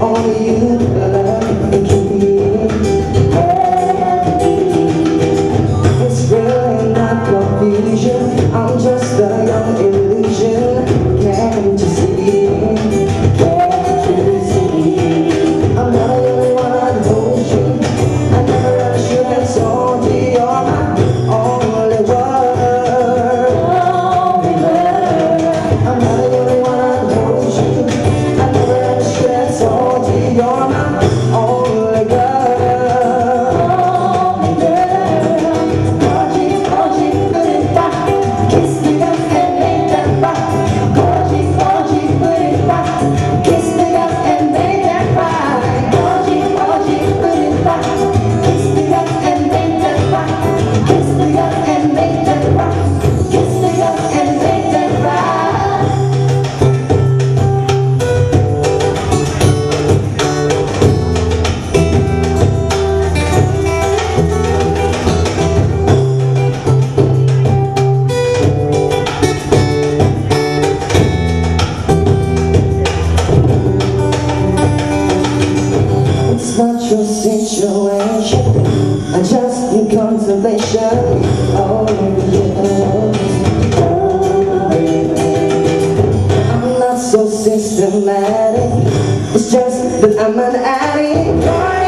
only you I Just in consolation Oh, yeah. I'm not so systematic It's just that I'm an addict